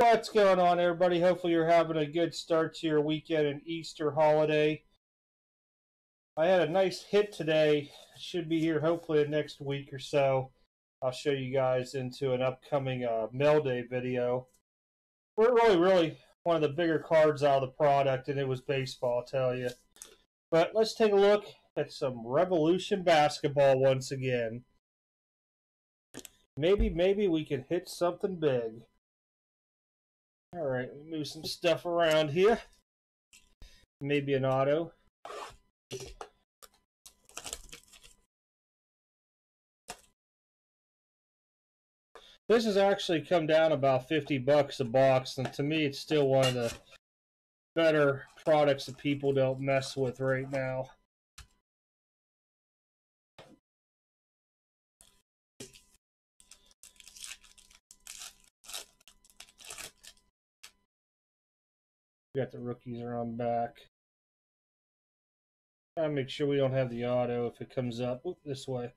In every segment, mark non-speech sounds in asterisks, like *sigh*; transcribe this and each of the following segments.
What's going on, everybody? Hopefully, you're having a good start to your weekend and Easter holiday. I had a nice hit today. Should be here hopefully the next week or so. I'll show you guys into an upcoming uh, mail day video. We're really, really one of the bigger cards out of the product, and it was baseball, I'll tell you. But let's take a look at some Revolution basketball once again. Maybe, maybe we can hit something big. All right, move some stuff around here. Maybe an auto. This has actually come down about 50 bucks a box, and to me, it's still one of the better products that people don't mess with right now. We got the rookies around back. Gotta make sure we don't have the auto if it comes up Oop, this way.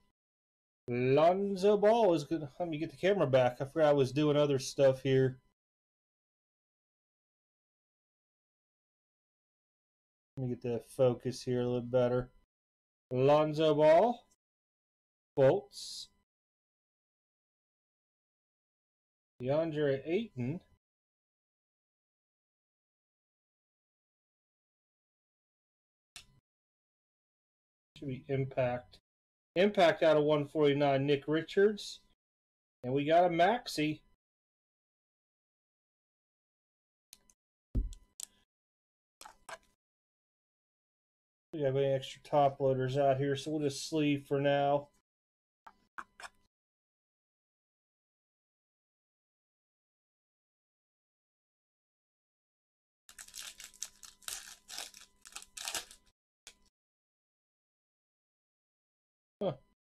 Lonzo Ball is good. Let me get the camera back. I forgot I was doing other stuff here. Let me get the focus here a little better. Lonzo Ball. Bolts. DeAndre Ayton. Be Impact. Impact out of 149, Nick Richards. And we got a Maxey. We have any extra top loaders out here, so we'll just sleeve for now.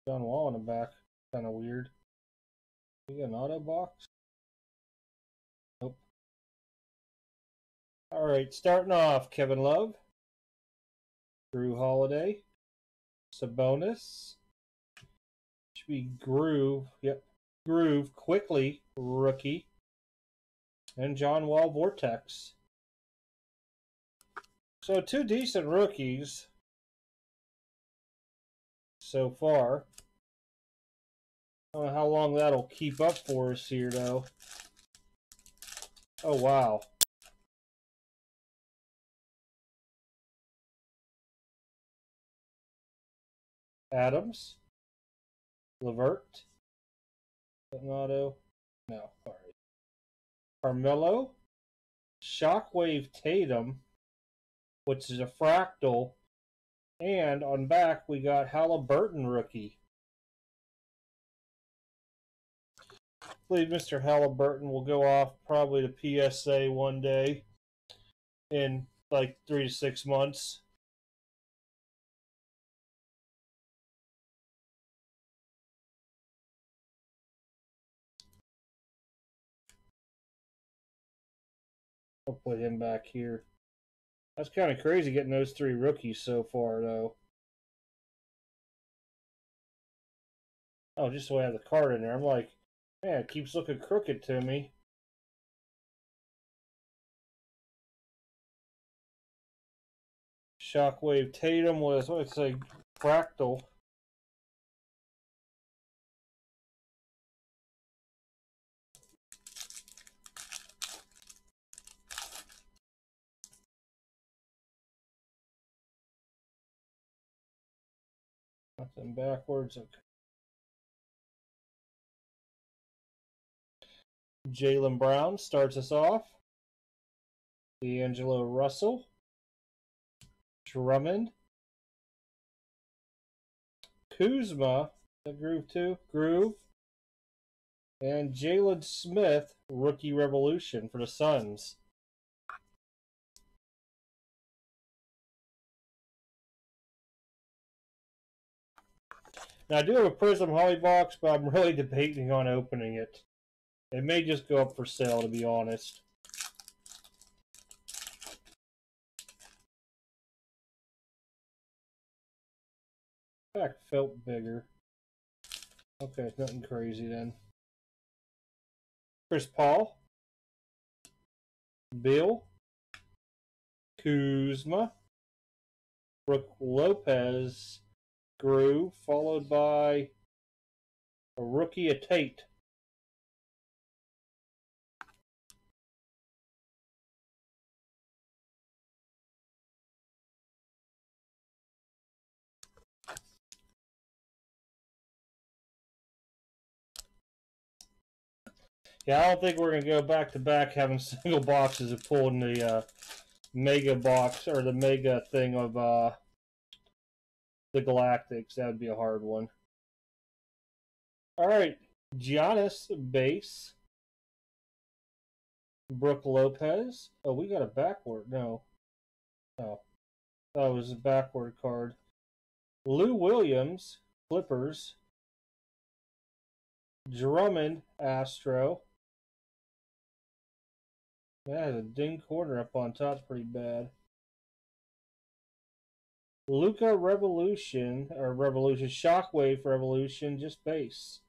John Wall in the back. Kind of weird. We got an auto box? Nope. All right, starting off, Kevin Love. Jrue Holiday. Sabonis. Should be Groove. Yep. Groove. Quickley. Rookie. And John Wall Vortex. So two decent rookies so far. I don't know how long that'll keep up for us here, though. Oh, wow. Adams. LeVert. Auto. No, sorry. Carmelo. Shockwave Tatum, which is a fractal and on back, we got Halliburton rookie. Believe Mr. Halliburton will go off probably to PSA one day in like three to six months. I'll put him back here. That's kind of crazy getting those three rookies so far, though. Oh, just so I have the card in there. I'm like, man, it keeps looking crooked to me. Shockwave Tatum was, what's a fractal. Nothing backwards. Okay. Jaylen Brown starts us off. D'Angelo Russell. Drummond. Kuzma. The Groove 2. Groove. And Jalen Smith, Rookie Revolution for the Suns. Now I do have a Prizm Holly box, but I'm *laughs* really debating on opening it. It may just go up for sale, to be honest. Back felt bigger. Okay, nothing crazy then. Chris Paul. Bill, Kuzma, Brook Lopez, Grew, followed by a rookie of Tate. Yeah, I don't think we're gonna go back to back having *laughs* single boxes of pulling the uh, mega box or the mega thing of uh, the Galactics. That would be a hard one. All right, Giannis base. Brook Lopez. Oh, we got a backward. No. Oh. That was a backward card. Lou Williams, Clippers. Drummond, Astro. Yeah, the ding corner up on top's pretty bad. Luka Revolution, or Revolution, Shockwave Revolution, just base.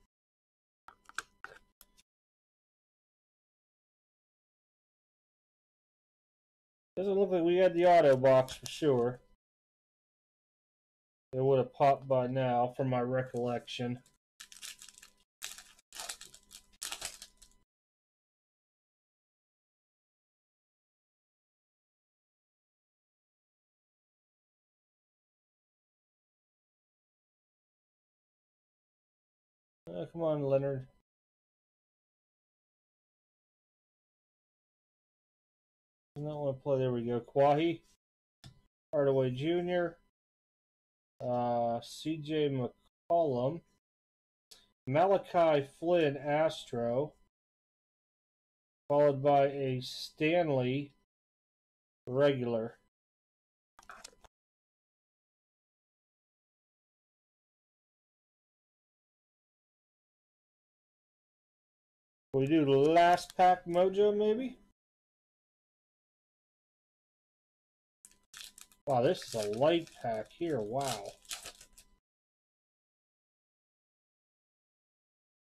Doesn't look like we had the auto box for sure. It would have popped by now, from my recollection. Oh, come on, Leonard. Does not want to play. There we go. Kawhi. Hardaway Jr. Uh, CJ McCollum. Malachi Flynn, Astro. Followed by a Stanley regular. We do last pack mojo maybe? Wow, this is a light pack here. Wow.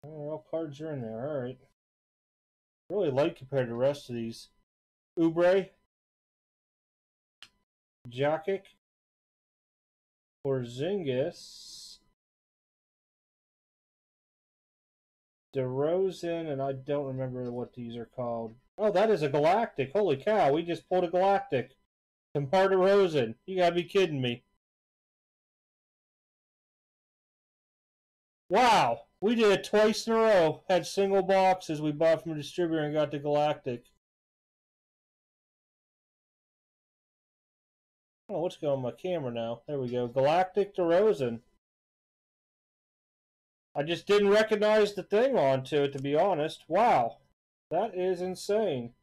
all cards are in there. All right. Really light compared to the rest of these. Oubre. Jokic. Porzingis. DeRozan, and I don't remember what these are called. Oh, that is a Galactic. Holy cow, we just pulled a Galactic. DeMar DeRozan. You gotta be kidding me. Wow, we did it twice in a row. Had single boxes we bought from a distributor and got the Galactic. Oh, what's going on my camera now? There we go. Galactic DeRozan. I just didn't recognize the thing onto it, to be honest. Wow. That is insane.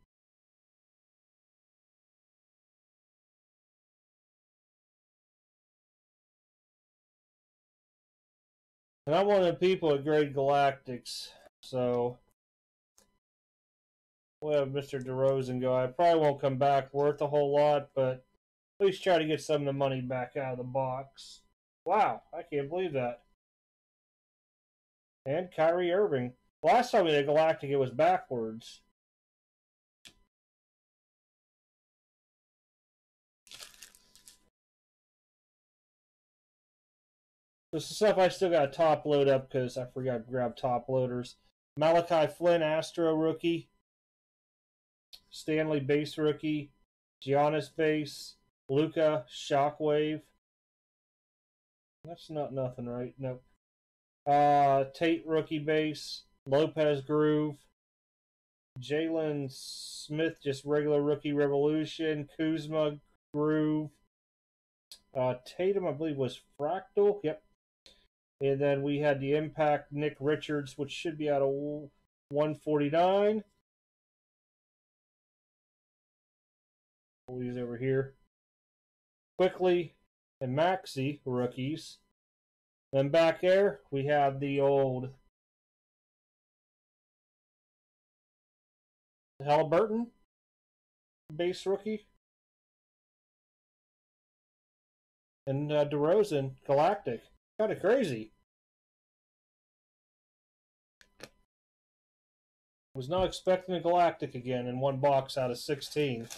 And I'm one of the people at Grade Galactics, so we'll have Mr. DeRozan go. I probably won't come back worth a whole lot, but at least try to get some of the money back out of the box. Wow, I can't believe that and Kyrie Irving. Last time we did Galactic, it was backwards. This is stuff I still got to top load up because I forgot to grab top loaders. Malachi Flynn, Astro rookie. Stanley base rookie. Giannis base. Luka Shockwave. That's not nothing, right? Nope. Uh, Tate rookie base. Lopez Groove. Jalen Smith, just regular rookie revolution. Kuzma Groove. Uh, Tatum, I believe, was Fractal. Yep. And then we had the Impact Nick Richards, which should be out of 149. These over here. Quickley and Maxey rookies. Then back there, we have the old Halliburton base rookie. And uh, DeRozan, Galactic. Kind of crazy. Was not expecting a Galactic again in one box out of 16.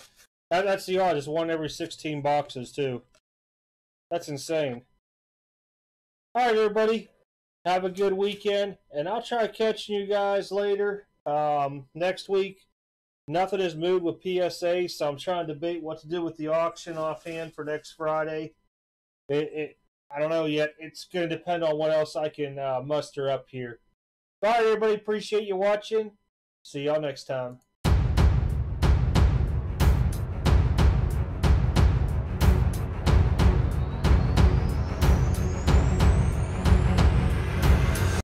That, that's the odd. It's one every 16 boxes, too. That's insane. All right, everybody. Have a good weekend, and I'll try catching you guys later um, next week. Nothing has moved with PSA, so I'm trying to debate what to do with the auction offhand for next Friday. It, it I don't know yet. It's going to depend on what else I can uh, muster up here. Right, everybody. Appreciate you watching. See y'all next time.